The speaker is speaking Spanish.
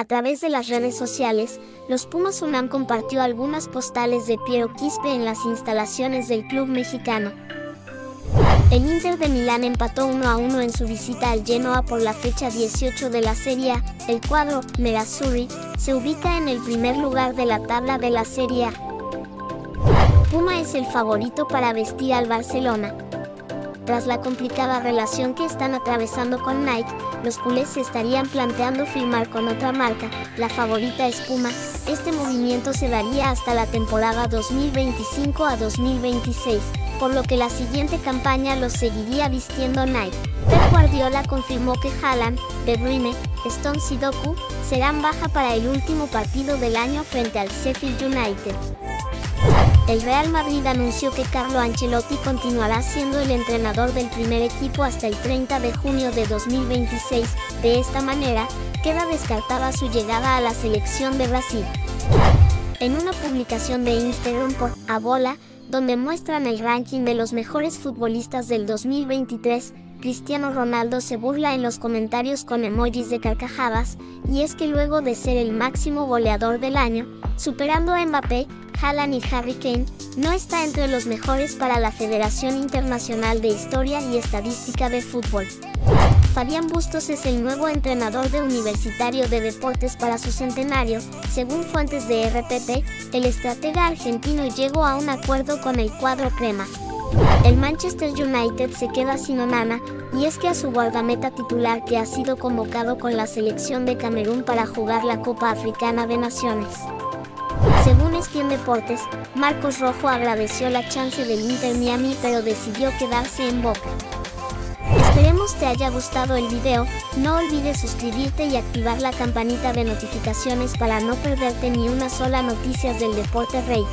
A través de las redes sociales, los Pumas UNAM compartió algunas postales de Piero Quispe en las instalaciones del club mexicano. El Inter de Milán empató 1 a 1 en su visita al Genoa por la fecha 18 de la Serie A. El cuadro, Nerazzurri, se ubica en el primer lugar de la tabla de la Serie A. Puma es el favorito para vestir al Barcelona. Tras la complicada relación que están atravesando con Nike, los culés se estarían planteando firmar con otra marca, la favorita es Puma. Este movimiento se daría hasta la temporada 2025 a 2026 por lo que la siguiente campaña los seguiría vistiendo Nike. Pep Guardiola confirmó que Haaland, De Bruyne, Stones y Doku serán baja para el último partido del año frente al Sheffield United. El Real Madrid anunció que Carlo Ancelotti continuará siendo el entrenador del primer equipo hasta el 30 de junio de 2026. De esta manera, queda descartada su llegada a la selección de Brasil. En una publicación de Instagram por Abola, donde muestran el ranking de los mejores futbolistas del 2023, Cristiano Ronaldo se burla en los comentarios con emojis de carcajadas, y es que luego de ser el máximo goleador del año, superando a Mbappé, Haaland y Harry Kane, no está entre los mejores para la Federación Internacional de Historia y Estadística de Fútbol. Fabián Bustos es el nuevo entrenador de Universitario de Deportes para su centenario. Según fuentes de RPP, el estratega argentino llegó a un acuerdo con el cuadro crema. El Manchester United se queda sin Onana, y es que a su guardameta titular que ha sido convocado con la selección de Camerún para jugar la Copa Africana de Naciones. Según Esquien Deportes, Marcos Rojo agradeció la chance del Inter Miami pero decidió quedarse en Boca. Esperemos te haya gustado el video, no olvides suscribirte y activar la campanita de notificaciones para no perderte ni una sola noticia del deporte rey.